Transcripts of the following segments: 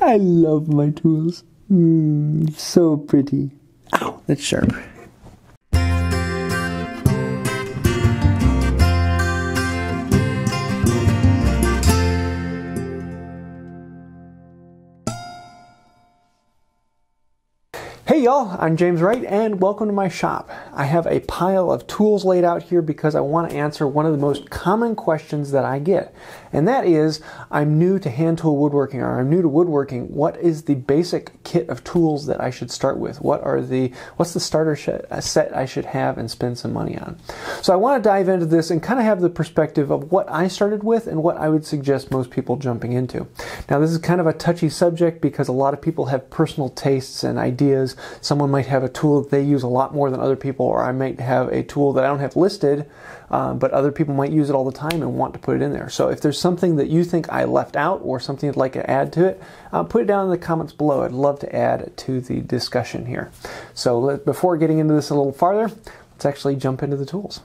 I love my tools. Mm, so pretty. Ow, that's sharp. Y'all, I'm James Wright and welcome to my shop. I have a pile of tools laid out here because I want to answer one of the most common questions that I get. And that is, I'm new to hand tool woodworking or I'm new to woodworking. What is the basic kit of tools that I should start with? What are the, what's the starter uh, set I should have and spend some money on? So I want to dive into this and kind of have the perspective of what I started with and what I would suggest most people jumping into. Now this is kind of a touchy subject because a lot of people have personal tastes and ideas Someone might have a tool that they use a lot more than other people, or I might have a tool that I don't have listed, uh, but other people might use it all the time and want to put it in there. So if there's something that you think I left out or something you'd like to add to it, uh, put it down in the comments below. I'd love to add to the discussion here. So let, before getting into this a little farther, let's actually jump into the tools.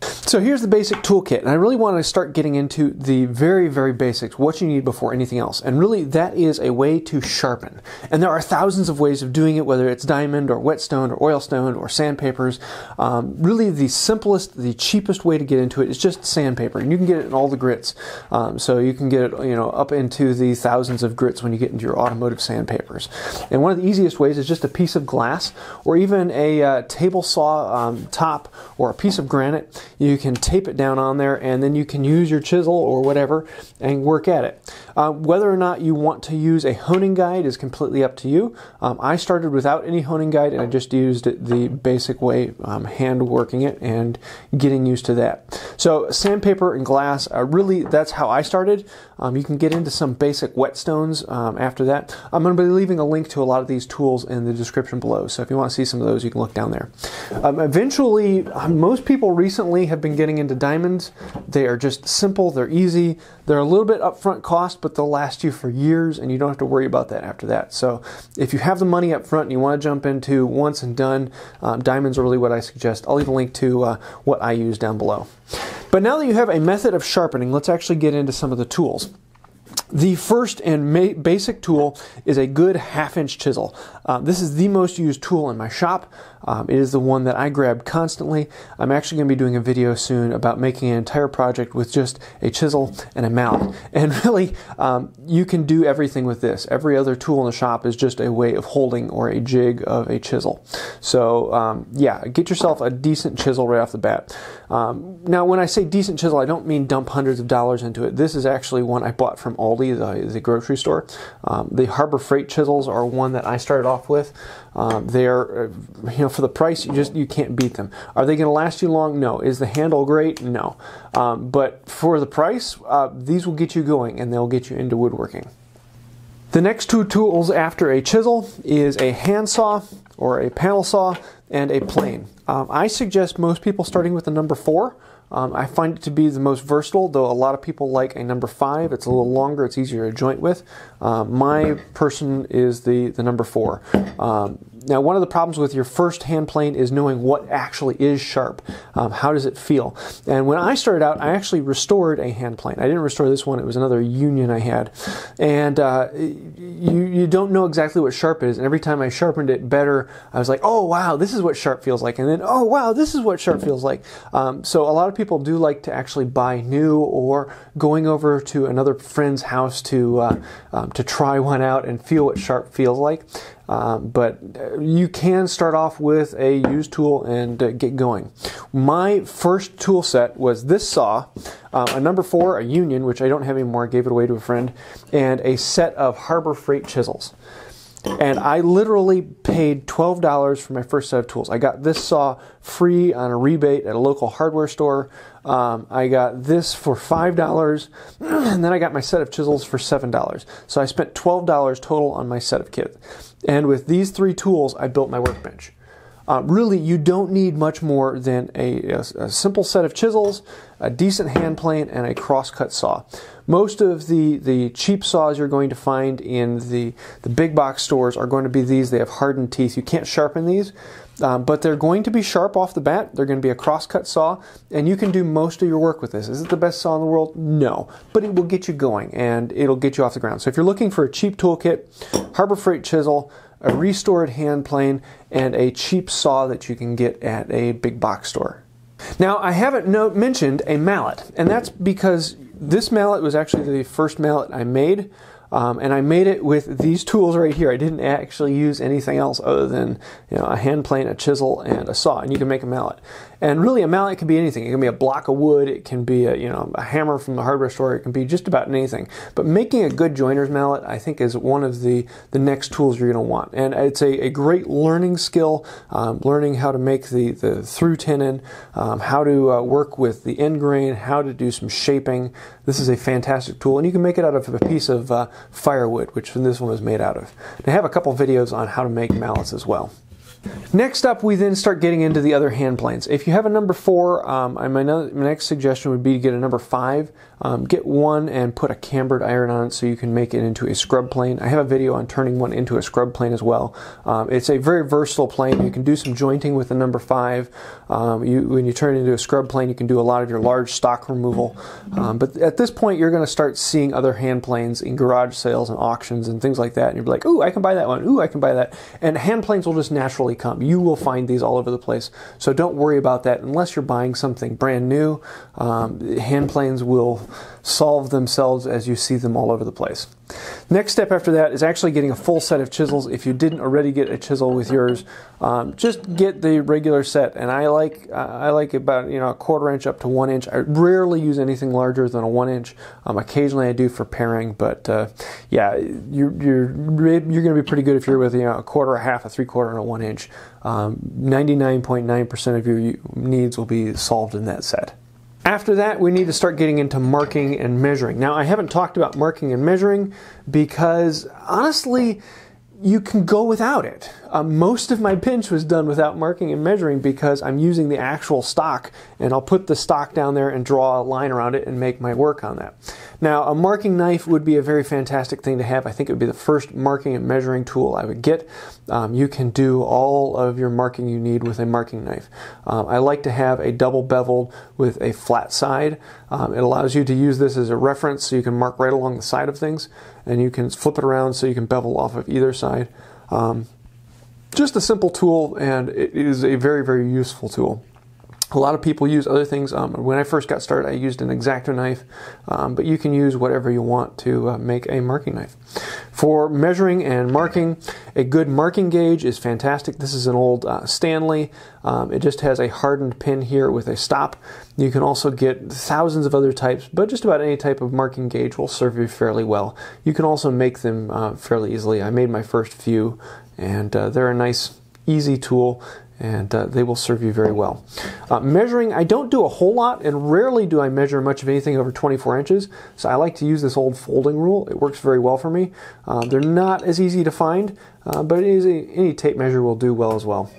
So here's the basic toolkit, and I really want to start getting into the very, very basics, what you need before anything else. And really, that is a way to sharpen. And there are thousands of ways of doing it, whether it's diamond or whetstone or oilstone or sandpapers. Um, really, the simplest, the cheapest way to get into it is just sandpaper, and you can get it in all the grits. Um, so you can get it, you know, up into the thousands of grits when you get into your automotive sandpapers. And one of the easiest ways is just a piece of glass or even a uh, table saw um, top or a piece of granite. You can tape it down on there and then you can use your chisel or whatever and work at it. Uh, whether or not you want to use a honing guide is completely up to you. Um, I started without any honing guide and I just used it the basic way, um, hand working it and getting used to that. So sandpaper and glass, uh, really that's how I started. Um, you can get into some basic whetstones um, after that. I'm going to be leaving a link to a lot of these tools in the description below. So if you want to see some of those, you can look down there. Um, eventually, most people recently have been getting into diamonds. They are just simple, they're easy, they're a little bit upfront cost, but they'll last you for years and you don't have to worry about that after that. So if you have the money up front and you want to jump into once and done, um, diamonds are really what I suggest. I'll leave a link to uh, what I use down below. But now that you have a method of sharpening, let's actually get into some of the tools. The first and basic tool is a good half inch chisel. Uh, this is the most used tool in my shop. Um, it is the one that I grab constantly. I'm actually going to be doing a video soon about making an entire project with just a chisel and a mallet. And really, um, you can do everything with this. Every other tool in the shop is just a way of holding or a jig of a chisel. So, um, yeah, get yourself a decent chisel right off the bat. Um, now, when I say decent chisel, I don't mean dump hundreds of dollars into it. This is actually one I bought from Aldi, the, the grocery store. Um, the Harbor Freight chisels are one that I started off with. Um, they are, uh, you know, for the price, you just you can't beat them. Are they going to last you long? No. Is the handle great? No. Um, but for the price, uh, these will get you going and they'll get you into woodworking. The next two tools after a chisel is a handsaw or a panel saw and a plane. Um, I suggest most people starting with the number four. Um, I find it to be the most versatile, though a lot of people like a number five. It's a little longer, it's easier to joint with. Uh, my person is the, the number four. Um, now, one of the problems with your first hand plane is knowing what actually is sharp. Um, how does it feel? And when I started out, I actually restored a hand plane. I didn't restore this one; it was another Union I had. And uh, you you don't know exactly what sharp is. And every time I sharpened it better, I was like, oh wow, this is what sharp feels like. And then oh wow, this is what sharp feels like. Um, so a lot of people do like to actually buy new or going over to another friend's house to uh, um, to try one out and feel what sharp feels like. Um, but you can start off with a used tool and uh, get going. My first tool set was this saw, um, a number four, a Union, which I don't have anymore, I gave it away to a friend, and a set of Harbor Freight chisels. And I literally paid $12 for my first set of tools. I got this saw free on a rebate at a local hardware store. Um, I got this for $5, and then I got my set of chisels for $7. So I spent $12 total on my set of kits. And with these three tools, I built my workbench. Uh, really, you don't need much more than a, a, a simple set of chisels, a decent hand plane, and a crosscut saw. Most of the, the cheap saws you're going to find in the, the big box stores are going to be these. They have hardened teeth. You can't sharpen these, um, but they're going to be sharp off the bat. They're going to be a crosscut saw, and you can do most of your work with this. Is it the best saw in the world? No, but it will get you going and it'll get you off the ground. So if you're looking for a cheap toolkit, Harbor Freight chisel, a restored hand plane, and a cheap saw that you can get at a big box store. Now, I haven't no- mentioned a mallet, and that's because this mallet was actually the first mallet I made. Um, and I made it with these tools right here. I didn't actually use anything else other than you know, a hand plane, a chisel, and a saw, and you can make a mallet. And really, a mallet can be anything. It can be a block of wood. It can be a you know a hammer from the hardware store. It can be just about anything. But making a good joiner's mallet, I think, is one of the the next tools you're going to want. And it's a, a great learning skill. Um, learning how to make the the through tenon, um, how to uh, work with the end grain, how to do some shaping. This is a fantastic tool, and you can make it out of a piece of uh, firewood, which this one was made out of. And I have a couple videos on how to make mallets as well. Next up, we then start getting into the other hand planes. If you have a number four, um, my, my, next suggestion would be to get a number five. Um, get one and put a cambered iron on it so you can make it into a scrub plane. I have a video on turning one into a scrub plane as well. Um, it's a very versatile plane. You can do some jointing with the number five. Um, you, when you turn it into a scrub plane, you can do a lot of your large stock removal. Um, but at this point, you're going to start seeing other hand planes in garage sales and auctions and things like that. And you'll be like, ooh, I can buy that one. Ooh, I can buy that. And hand planes will just naturally come. You will find these all over the place. So don't worry about that unless you're buying something brand new. Um, hand planes will solve themselves as you see them all over the place. Next step after that is actually getting a full set of chisels. If you didn't already get a chisel with yours, um, just get the regular set. And I like uh, I like about you know a quarter inch up to one inch. I rarely use anything larger than a one inch. Um, occasionally I do for paring, but uh, yeah, you're you're you're going to be pretty good if you're with you know a quarter, a half, a three quarter, and a one inch. 99.9% um, of your needs will be solved in that set. After that, we need to start getting into marking and measuring. Now, I haven't talked about marking and measuring because honestly, you can go without it. Uh, most of my pinch was done without marking and measuring because I'm using the actual stock and I'll put the stock down there and draw a line around it and make my work on that. Now, a marking knife would be a very fantastic thing to have. I think it would be the first marking and measuring tool I would get. Um, you can do all of your marking you need with a marking knife. Um, I like to have a double beveled with a flat side. Um, it allows you to use this as a reference so you can mark right along the side of things and you can flip it around so you can bevel off of either side. Um, just a simple tool and it is a very, very useful tool. A lot of people use other things. Um, when I first got started, I used an X-Acto knife, um, but you can use whatever you want to uh, make a marking knife. For measuring and marking, a good marking gauge is fantastic. This is an old uh, Stanley. Um, it just has a hardened pin here with a stop. You can also get thousands of other types, but just about any type of marking gauge will serve you fairly well. You can also make them uh, fairly easily. I made my first few, and uh, they're a nice, easy tool and uh, they will serve you very well. Uh, measuring, I don't do a whole lot, and rarely do I measure much of anything over 24 inches, so I like to use this old folding rule. It works very well for me. Uh, they're not as easy to find, uh, but any tape measure will do well as well.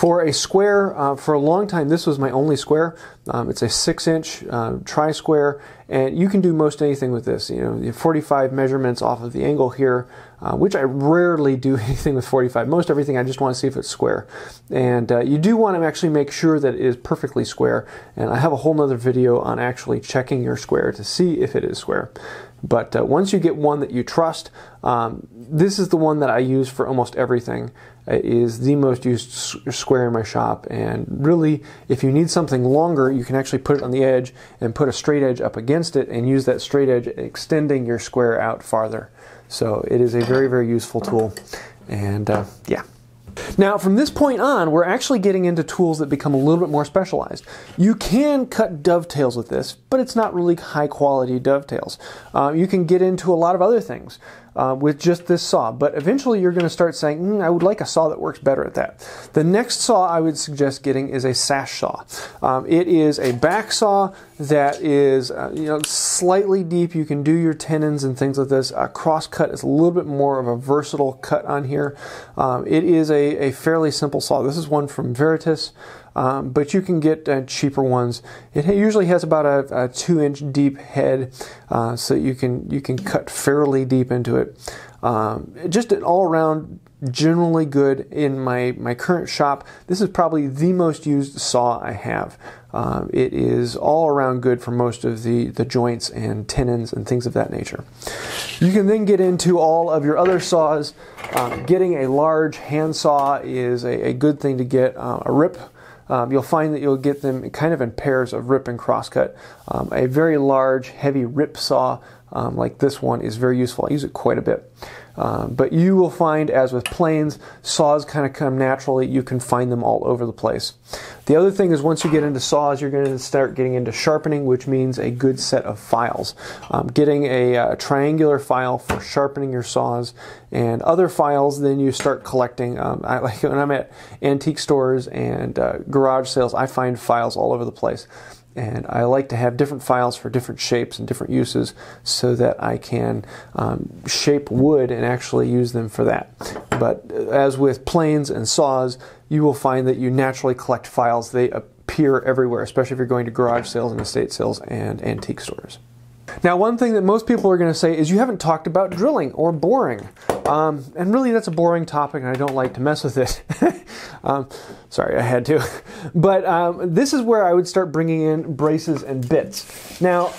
For a square, uh, for a long time, this was my only square. Um, it's a six inch uh, try square, and you can do most anything with this. You know, you 45 measurements off of the angle here, uh, which I rarely do anything with 45. Most everything I just want to see if it's square. And uh, you do want to actually make sure that it is perfectly square. And I have a whole nother video on actually checking your square to see if it is square. But uh, once you get one that you trust, um, this is the one that I use for almost everything. It is the most used square in my shop, and really, if you need something longer, you can actually put it on the edge and put a straight edge up against it, and use that straight edge extending your square out farther. So it is a very, very useful tool. And uh, yeah. Now, from this point on, we're actually getting into tools that become a little bit more specialized. You can cut dovetails with this, but it's not really high quality dovetails. Uh, you can get into a lot of other things. Uh, with just this saw, but eventually you're going to start saying, mm, I would like a saw that works better at that. The next saw I would suggest getting is a sash saw. Um, it is a back saw that is uh, you know slightly deep. You can do your tenons and things like this. A cross cut is a little bit more of a versatile cut on here. Um, it is a, a fairly simple saw. This is one from Veritas. Um, but you can get uh, cheaper ones. It usually has about a, a two-inch deep head, uh, so you can you can cut fairly deep into it. Um, just an all-around generally good in my, my current shop. This is probably the most used saw I have. Um, it is all around good for most of the, the joints and tenons and things of that nature. You can then get into all of your other saws. Um, getting a large handsaw is a, a good thing to get. Uh, a rip um, you'll find that you'll get them kind of in pairs of rip and crosscut. Um, a very large, heavy rip saw um, like this one is very useful. I use it quite a bit. Um, but you will find, as with planes, saws kind of come naturally. You can find them all over the place. The other thing is once you get into saws, you're going to start getting into sharpening, which means a good set of files. Um, getting a, uh, triangular file for sharpening your saws and other files, then you start collecting. Um, I, like when I'm at antique stores and uh, garage sales, I find files all over the place and I like to have different files for different shapes and different uses so that I can um, shape wood and actually use them for that. But as with planes and saws, you will find that you naturally collect files. They appear everywhere, especially if you're going to garage sales and estate sales and antique stores. Now, one thing that most people are going to say is you haven't talked about drilling or boring. Um, and really, that's a boring topic, and I don't like to mess with it. um, sorry, I had to. But um, this is where I would start bringing in braces and bits. Now,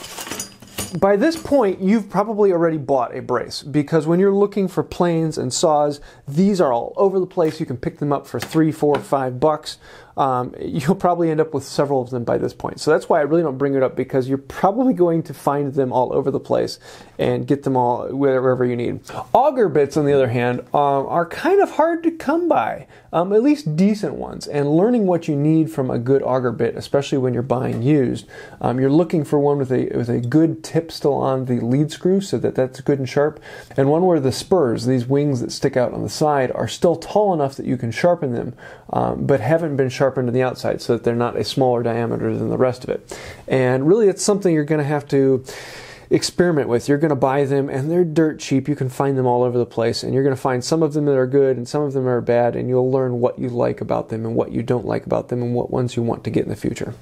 by this point, you've probably already bought a brace because when you're looking for planes and saws, these are all over the place. You can pick them up for three, four, five bucks um, you'll probably end up with several of them by this point. So that's why I really don't bring it up because you're probably going to find them all over the place and get them all wherever you need. Auger bits, on the other hand, um, are kind of hard to come by, um, at least decent ones. And learning what you need from a good auger bit, especially when you're buying used, um, you're looking for one with a with a good tip still on the lead screw so that that's good and sharp, and one where the spurs, these wings that stick out on the side, are still tall enough that you can sharpen them, um, but haven't been sharpened to the outside so that they're not a smaller diameter than the rest of it. And really, it's something you're going to have to experiment with. You're going to buy them and they're dirt cheap. You can find them all over the place and you're going to find some of them that are good and some of them are bad and you'll learn what you like about them and what you don't like about them and what ones you want to get in the future.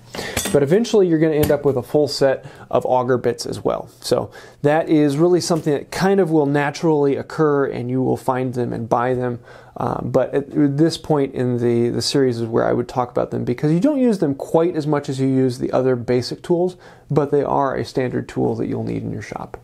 But eventually you're going to end up with a full set of auger bits as well. So that is really something that kind of will naturally occur and you will find them and buy them. Um, but at this point in the, the series is where I would talk about them because you don't use them quite as much as you use the other basic tools, but they are a standard tool that you'll need in your shop.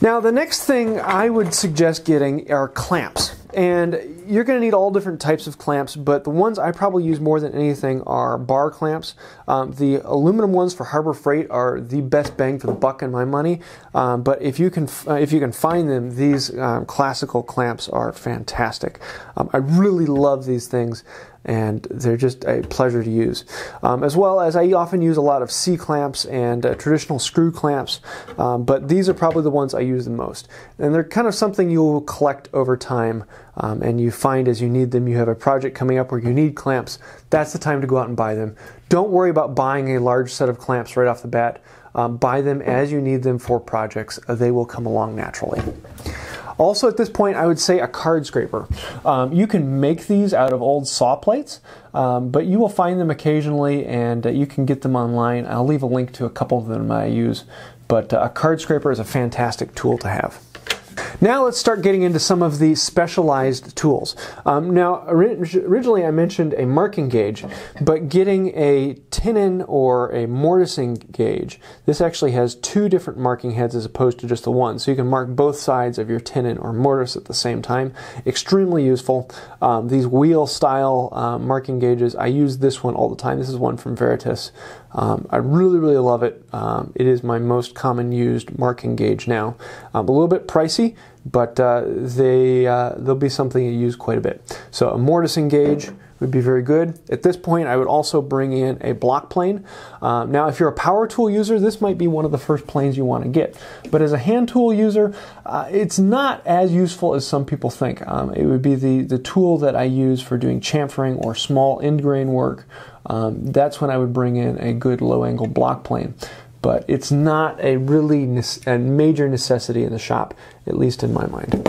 Now, the next thing I would suggest getting are clamps. And you're going to need all different types of clamps, but the ones I probably use more than anything are bar clamps. Um, the aluminum ones for Harbor Freight are the best bang for the buck in my money. Um, but if you can, uh, if you can find them, these um, classical clamps are fantastic. Um, I really love these things and they're just a pleasure to use. Um, as well as I often use a lot of C clamps and uh, traditional screw clamps, um, but these are probably the ones I use the most. And they're kind of something you'll collect over time, um, and you find as you need them, you have a project coming up where you need clamps, that's the time to go out and buy them. Don't worry about buying a large set of clamps right off the bat. Um, buy them as you need them for projects. They will come along naturally. Also, at this point, I would say a card scraper. Um, you can make these out of old saw plates, um, but you will find them occasionally and uh, you can get them online. I'll leave a link to a couple of them I use, but uh, a card scraper is a fantastic tool to have. Now let's start getting into some of the specialized tools. Um, now, originally I mentioned a marking gauge, but getting a tenon or a mortising gauge, this actually has two different marking heads as opposed to just the one. So you can mark both sides of your tenon or mortise at the same time. Extremely useful. Um, these wheel style uh, marking gauges, I use this one all the time. This is one from Veritas. Um, I really, really love it. Um, it is my most common used marking gauge now. Um, a little bit pricey, but uh, they uh, they'll be something you use quite a bit. So a mortising gauge would be very good. At this point, I would also bring in a block plane. Um, now, if you're a power tool user, this might be one of the first planes you want to get. But as a hand tool user, uh, it's not as useful as some people think. Um, it would be the, the tool that I use for doing chamfering or small end grain work. Um, that's when I would bring in a good low angle block plane but it's not a really ne- a major necessity in the shop, at least in my mind.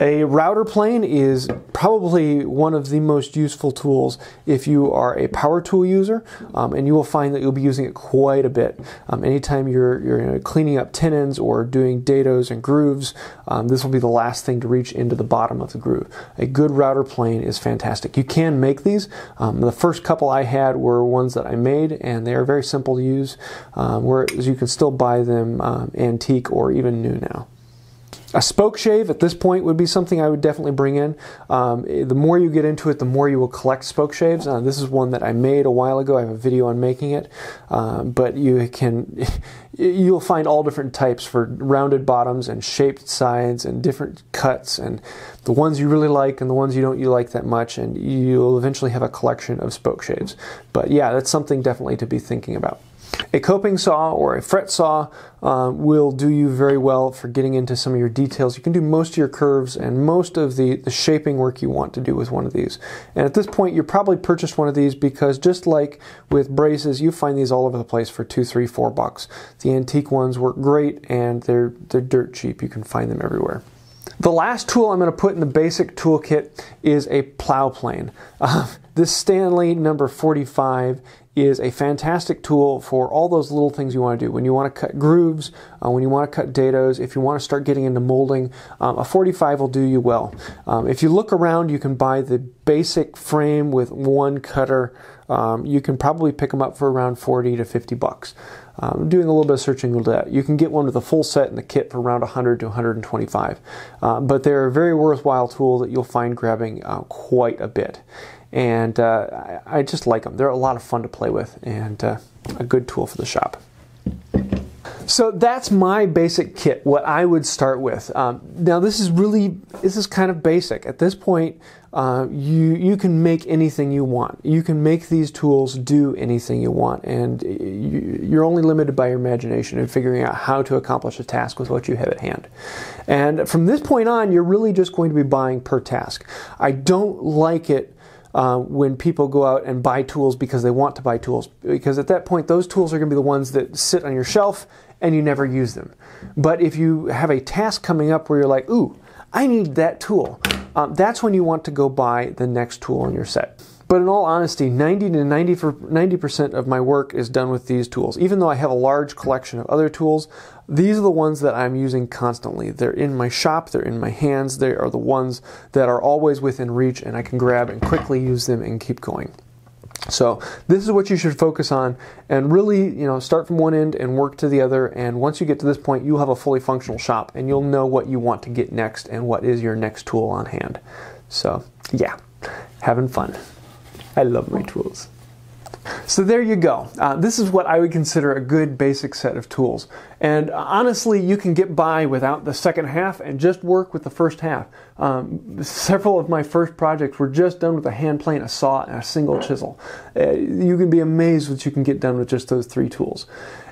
A router plane is probably one of the most useful tools if you are a power tool user, um, and you will find that you'll be using it quite a bit. Um, anytime you're, you're you know, cleaning up tenons or doing dados and grooves, um, this will be the last thing to reach into the bottom of the groove. A good router plane is fantastic. You can make these. Um, the first couple I had were ones that I made, and they are very simple to use, um, whereas you can still buy them um, antique or even new now. A spoke shave at this point would be something I would definitely bring in. Um, the more you get into it, the more you will collect spoke shaves. Uh, this is one that I made a while ago. I have a video on making it, um, but you can you'll find all different types for rounded bottoms and shaped sides and different cuts and the ones you really like and the ones you don't you like that much and you'll eventually have a collection of spoke shaves. But yeah, that's something definitely to be thinking about. A coping saw or a fret saw uh, will do you very well for getting into some of your details. You can do most of your curves and most of the, the shaping work you want to do with one of these. And at this point, you probably purchased one of these because just like with braces, you find these all over the place for two, three, four bucks. The antique ones work great and they're, they're dirt cheap. You can find them everywhere. The last tool I'm going to put in the basic toolkit is a plow plane. Uh, this Stanley number 45 is a fantastic tool for all those little things you want to do. When you want to cut grooves, uh, when you want to cut dados, if you want to start getting into molding, um, a 45 will do you well. Um, if you look around, you can buy the basic frame with one cutter. Um, you can probably pick them up for around 40 to 50 bucks. Um, doing a little bit of searching with that. You can get one with a full set in the kit for around 100 to 125. Uh, but they're a very worthwhile tool that you'll find grabbing uh, quite a bit and uh, I, just like them. They're a lot of fun to play with and uh, a good tool for the shop. So that's my basic kit, what I would start with. Um, now this is really, this is kind of basic. At this point, uh, you, you can make anything you want. You can make these tools do anything you want, and you, are only limited by your imagination and figuring out how to accomplish a task with what you have at hand. And from this point on, you're really just going to be buying per task. I don't like it uh, when people go out and buy tools because they want to buy tools. Because at that point, those tools are going to be the ones that sit on your shelf and you never use them. But if you have a task coming up where you're like, ooh, I need that tool, um, that's when you want to go buy the next tool in your set. But in all honesty, 90 to 90 90% of my work is done with these tools. Even though I have a large collection of other tools, these are the ones that I'm using constantly. They're in my shop, they're in my hands, they are the ones that are always within reach and I can grab and quickly use them and keep going. So this is what you should focus on and really, you know, start from one end and work to the other and once you get to this point, you'll have a fully functional shop and you'll know what you want to get next and what is your next tool on hand. So, yeah, having fun. I love my tools. So there you go. Uh, this is what I would consider a good basic set of tools. And honestly, you can get by without the second half and just work with the first half. Um, several of my first projects were just done with a hand plane, a saw, and a single chisel. Uh, you can be amazed what you can get done with just those three tools.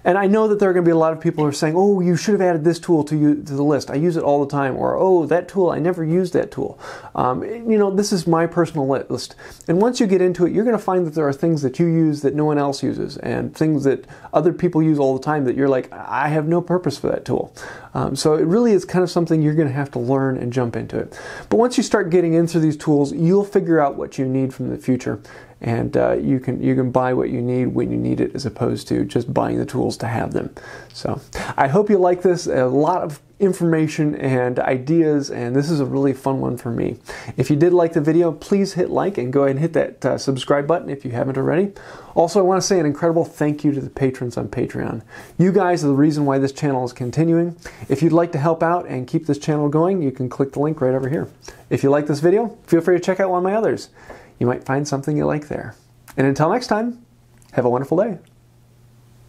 And I know that there are going to be a lot of people who are saying, "Oh, you should have added this tool to you to the list. I use it all the time," or "Oh, that tool, I never used that tool." Um, you know, this is my personal list. And once you get into it, you're going to find that there are things that you use that no one else uses, and things that other people use all the time that you're like, "I have no purpose for that tool." Um, so it really is kind of something you're going to have to learn and jump into it. But once you start getting into these tools, you'll figure out what you need from the future and uh, you can you can buy what you need when you need it as opposed to just buying the tools to have them so i hope you like this a lot of information and ideas and this is a really fun one for me. If you did like the video please hit like and go ahead and hit that uh, subscribe button if you haven't already. Also i want to say an incredible thank you to the patrons on patreon. You guys are the reason why this channel is continuing. If you'd like to help out and keep this channel going you can click the link right over here. If you like this video feel free to check out one of my others. You might find something you like there. And until next time, have a wonderful day.